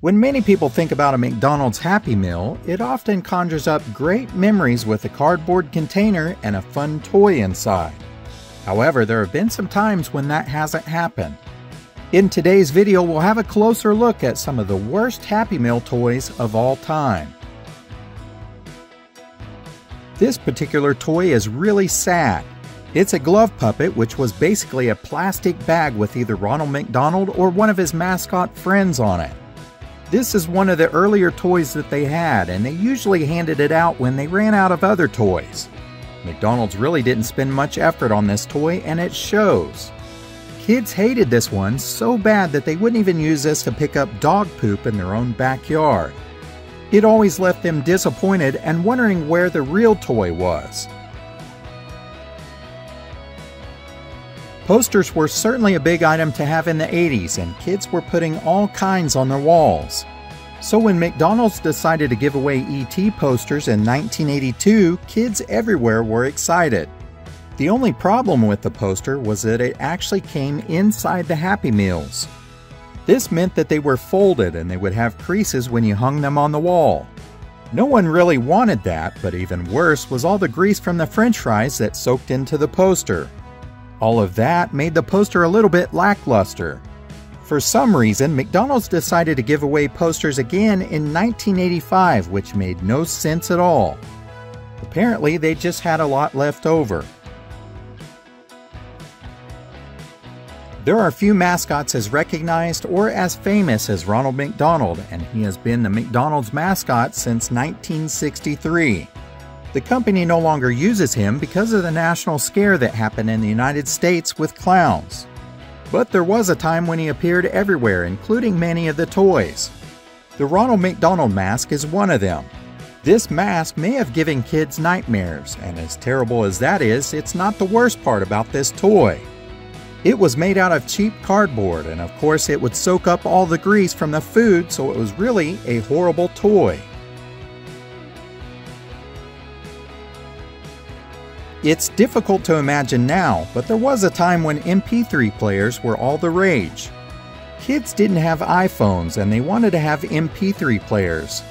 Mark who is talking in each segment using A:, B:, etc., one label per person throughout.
A: When many people think about a McDonald's Happy Meal, it often conjures up great memories with a cardboard container and a fun toy inside. However, there have been some times when that hasn't happened. In today's video, we'll have a closer look at some of the worst Happy Meal toys of all time. This particular toy is really sad. It's a glove puppet, which was basically a plastic bag with either Ronald McDonald or one of his mascot friends on it. This is one of the earlier toys that they had, and they usually handed it out when they ran out of other toys. McDonald's really didn't spend much effort on this toy, and it shows. Kids hated this one so bad that they wouldn't even use this to pick up dog poop in their own backyard. It always left them disappointed and wondering where the real toy was. Posters were certainly a big item to have in the 80s, and kids were putting all kinds on their walls. So when McDonald's decided to give away ET posters in 1982, kids everywhere were excited. The only problem with the poster was that it actually came inside the Happy Meals. This meant that they were folded and they would have creases when you hung them on the wall. No one really wanted that, but even worse was all the grease from the french fries that soaked into the poster. All of that made the poster a little bit lackluster. For some reason, McDonald's decided to give away posters again in 1985, which made no sense at all. Apparently, they just had a lot left over. There are few mascots as recognized or as famous as Ronald McDonald, and he has been the McDonald's mascot since 1963. The company no longer uses him because of the national scare that happened in the United States with clowns. But there was a time when he appeared everywhere, including many of the toys. The Ronald McDonald mask is one of them. This mask may have given kids nightmares, and as terrible as that is, it's not the worst part about this toy. It was made out of cheap cardboard, and of course, it would soak up all the grease from the food, so it was really a horrible toy. It's difficult to imagine now, but there was a time when MP3 players were all the rage. Kids didn't have iPhones and they wanted to have MP3 players.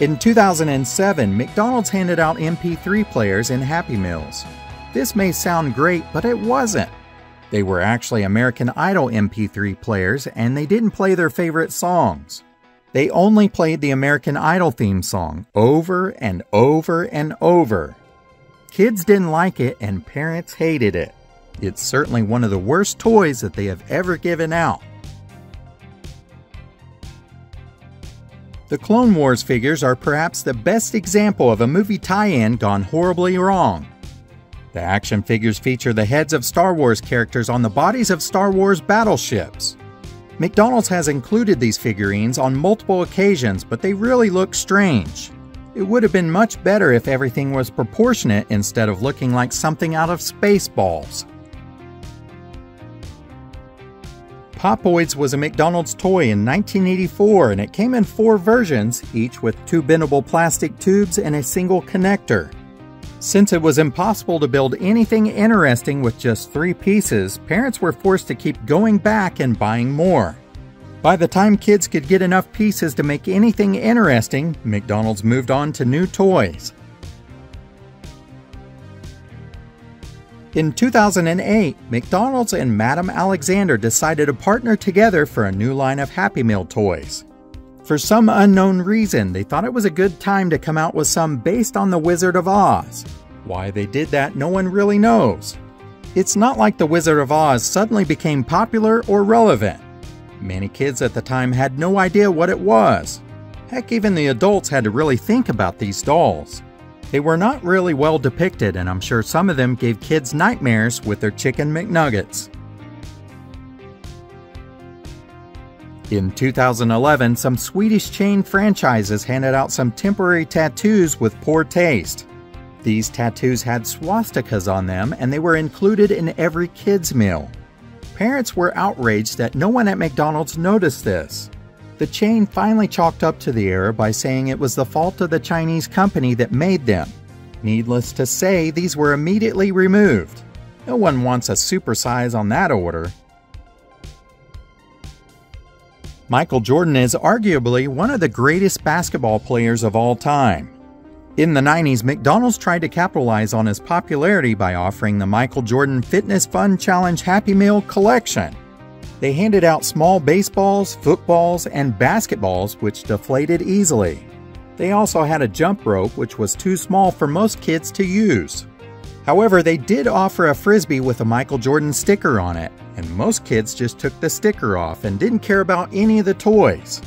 A: In 2007, McDonald's handed out MP3 players in Happy Meals. This may sound great, but it wasn't. They were actually American Idol MP3 players and they didn't play their favorite songs. They only played the American Idol theme song over and over and over. Kids didn't like it and parents hated it. It's certainly one of the worst toys that they have ever given out. The Clone Wars figures are perhaps the best example of a movie tie-in gone horribly wrong. The action figures feature the heads of Star Wars characters on the bodies of Star Wars battleships. McDonald's has included these figurines on multiple occasions, but they really look strange. It would have been much better if everything was proportionate instead of looking like something out of Spaceballs. Popoids was a McDonald's toy in 1984 and it came in four versions, each with two bendable plastic tubes and a single connector. Since it was impossible to build anything interesting with just three pieces, parents were forced to keep going back and buying more. By the time kids could get enough pieces to make anything interesting, McDonald's moved on to new toys. In 2008, McDonald's and Madame Alexander decided to partner together for a new line of Happy Meal toys. For some unknown reason, they thought it was a good time to come out with some based on The Wizard of Oz. Why they did that, no one really knows. It's not like The Wizard of Oz suddenly became popular or relevant. Many kids at the time had no idea what it was. Heck, even the adults had to really think about these dolls. They were not really well depicted, and I'm sure some of them gave kids nightmares with their chicken McNuggets. In 2011, some Swedish chain franchises handed out some temporary tattoos with poor taste. These tattoos had swastikas on them and they were included in every kid's meal. Parents were outraged that no one at McDonald's noticed this. The chain finally chalked up to the error by saying it was the fault of the Chinese company that made them. Needless to say, these were immediately removed. No one wants a supersize on that order. Michael Jordan is arguably one of the greatest basketball players of all time. In the 90s, McDonald's tried to capitalize on his popularity by offering the Michael Jordan Fitness Fun Challenge Happy Meal collection. They handed out small baseballs, footballs, and basketballs which deflated easily. They also had a jump rope which was too small for most kids to use. However, they did offer a frisbee with a Michael Jordan sticker on it, and most kids just took the sticker off and didn't care about any of the toys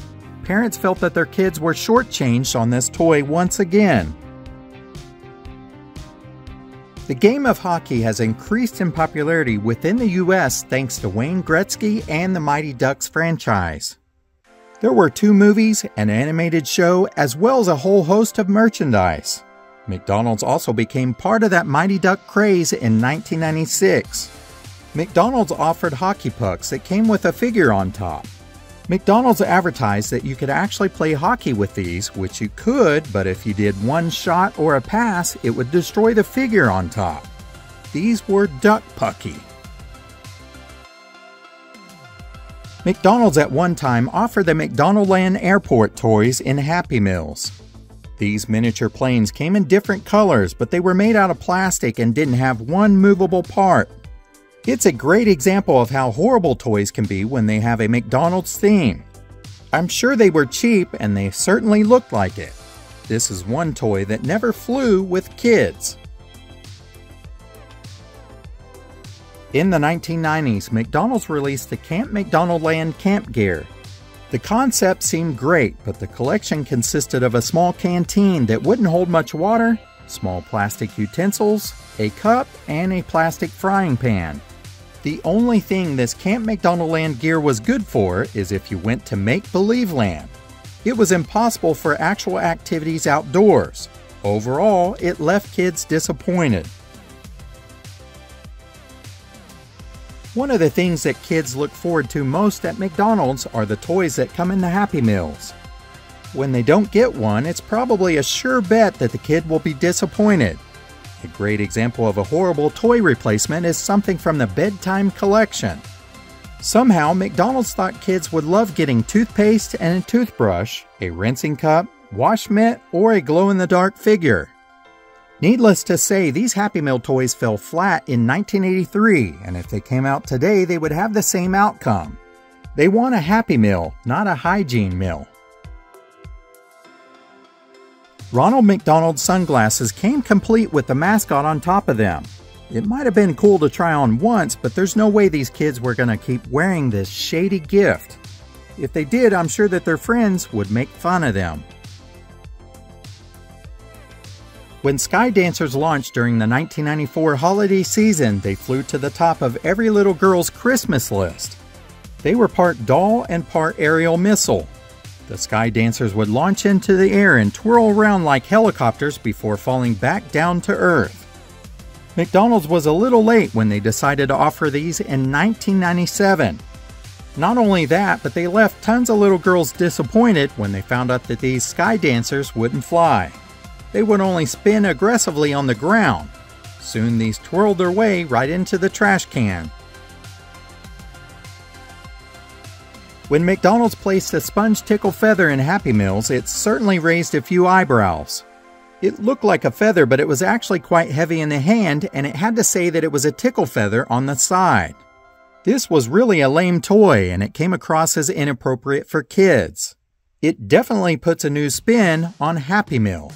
A: parents felt that their kids were shortchanged on this toy once again. The game of hockey has increased in popularity within the US thanks to Wayne Gretzky and the Mighty Ducks franchise. There were two movies, an animated show, as well as a whole host of merchandise. McDonald's also became part of that Mighty Duck craze in 1996. McDonald's offered hockey pucks that came with a figure on top. McDonald's advertised that you could actually play hockey with these, which you could, but if you did one shot or a pass, it would destroy the figure on top. These were Duck Pucky. McDonald's at one time offered the McDonaldland Airport toys in Happy Meals. These miniature planes came in different colors, but they were made out of plastic and didn't have one movable part. It's a great example of how horrible toys can be when they have a McDonald's theme. I'm sure they were cheap and they certainly looked like it. This is one toy that never flew with kids. In the 1990s, McDonald's released the Camp McDonaldland Camp Gear. The concept seemed great, but the collection consisted of a small canteen that wouldn't hold much water, small plastic utensils, a cup, and a plastic frying pan. The only thing this Camp McDonald Land gear was good for is if you went to Make Believe Land. It was impossible for actual activities outdoors. Overall, it left kids disappointed. One of the things that kids look forward to most at McDonald's are the toys that come in the Happy Meals. When they don't get one, it's probably a sure bet that the kid will be disappointed. A great example of a horrible toy replacement is something from the Bedtime Collection. Somehow, McDonald's thought kids would love getting toothpaste and a toothbrush, a rinsing cup, wash mitt, or a glow in the dark figure. Needless to say, these Happy Meal toys fell flat in 1983, and if they came out today, they would have the same outcome. They want a Happy Meal, not a hygiene meal. Ronald McDonald sunglasses came complete with the mascot on top of them. It might have been cool to try on once, but there's no way these kids were going to keep wearing this shady gift. If they did, I'm sure that their friends would make fun of them. When Sky Dancers launched during the 1994 holiday season, they flew to the top of every little girl's Christmas list. They were part doll and part aerial missile. The Sky Dancers would launch into the air and twirl around like helicopters before falling back down to Earth. McDonald's was a little late when they decided to offer these in 1997. Not only that, but they left tons of little girls disappointed when they found out that these Sky Dancers wouldn't fly. They would only spin aggressively on the ground. Soon these twirled their way right into the trash can, When McDonald's placed a sponge tickle feather in Happy Meals, it certainly raised a few eyebrows. It looked like a feather, but it was actually quite heavy in the hand, and it had to say that it was a tickle feather on the side. This was really a lame toy, and it came across as inappropriate for kids. It definitely puts a new spin on Happy Meal.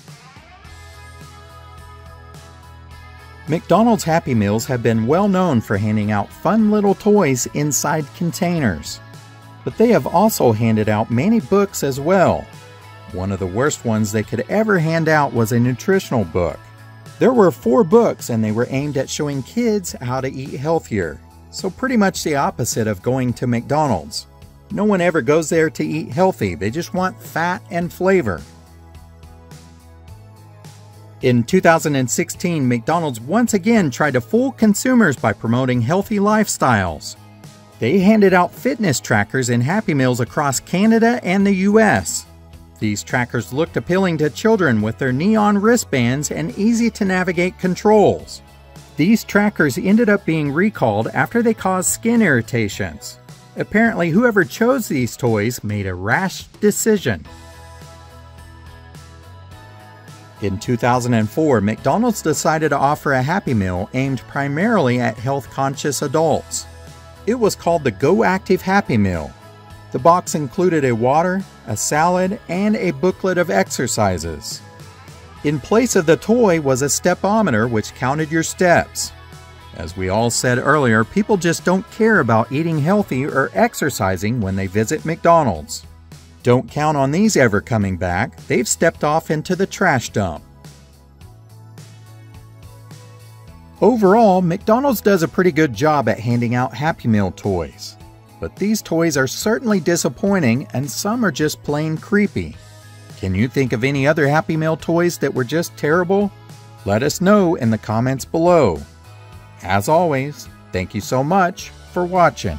A: McDonald's Happy Meals have been well known for handing out fun little toys inside containers but they have also handed out many books as well. One of the worst ones they could ever hand out was a nutritional book. There were four books and they were aimed at showing kids how to eat healthier. So, pretty much the opposite of going to McDonald's. No one ever goes there to eat healthy, they just want fat and flavor. In 2016, McDonald's once again tried to fool consumers by promoting healthy lifestyles. They handed out fitness trackers in Happy Meals across Canada and the US. These trackers looked appealing to children with their neon wristbands and easy to navigate controls. These trackers ended up being recalled after they caused skin irritations. Apparently, whoever chose these toys made a rash decision. In 2004, McDonald's decided to offer a Happy Meal aimed primarily at health conscious adults. It was called the Go Active Happy Meal. The box included a water, a salad, and a booklet of exercises. In place of the toy was a stepometer which counted your steps. As we all said earlier, people just don't care about eating healthy or exercising when they visit McDonald's. Don't count on these ever coming back, they've stepped off into the trash dump. Overall, McDonald's does a pretty good job at handing out Happy Meal toys. But these toys are certainly disappointing and some are just plain creepy. Can you think of any other Happy Meal toys that were just terrible? Let us know in the comments below. As always, thank you so much for watching.